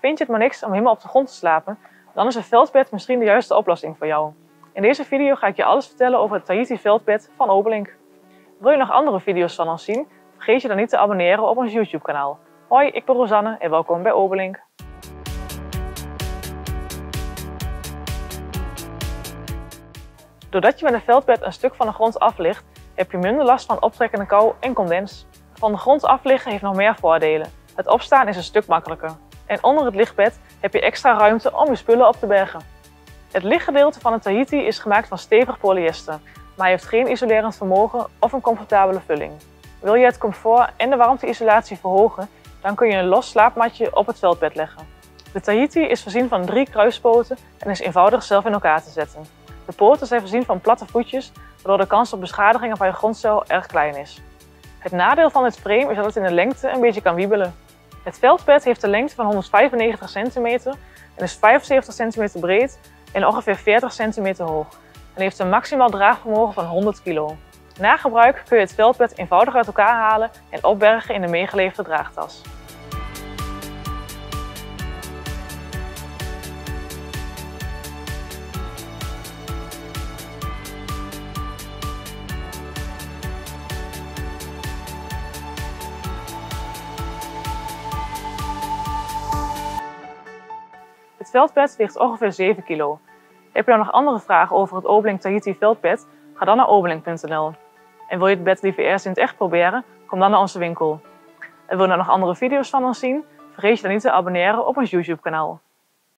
Vind je het maar niks om helemaal op de grond te slapen? Dan is een veldbed misschien de juiste oplossing voor jou. In deze video ga ik je alles vertellen over het Tahiti veldbed van Obelink. Wil je nog andere video's van ons zien? Vergeet je dan niet te abonneren op ons YouTube kanaal. Hoi, ik ben Rosanne en welkom bij Obelink. Doordat je met een veldbed een stuk van de grond af ligt, heb je minder last van optrekkende kou en condens. Van de grond af liggen heeft nog meer voordelen. Het opstaan is een stuk makkelijker. En onder het lichtbed heb je extra ruimte om je spullen op te bergen. Het lichtgedeelte van het Tahiti is gemaakt van stevig polyester, maar heeft geen isolerend vermogen of een comfortabele vulling. Wil je het comfort en de warmteisolatie verhogen, dan kun je een los slaapmatje op het veldbed leggen. De Tahiti is voorzien van drie kruispoten en is eenvoudig zelf in elkaar te zetten. De poten zijn voorzien van platte voetjes, waardoor de kans op beschadigingen van je grondcel erg klein is. Het nadeel van dit frame is dat het in de lengte een beetje kan wiebelen. Het veldbed heeft een lengte van 195 cm en is 75 cm breed en ongeveer 40 cm hoog en heeft een maximaal draagvermogen van 100 kg. Na gebruik kun je het veldbed eenvoudig uit elkaar halen en opbergen in de meegeleverde draagtas. Het veldbed weegt ongeveer 7 kilo. Heb je dan nog andere vragen over het Obelink Tahiti veldbed? Ga dan naar obelink.nl. En wil je het bed liever eerst in het echt proberen? Kom dan naar onze winkel. En wil je nou nog andere video's van ons zien? Vergeet je dan niet te abonneren op ons YouTube kanaal.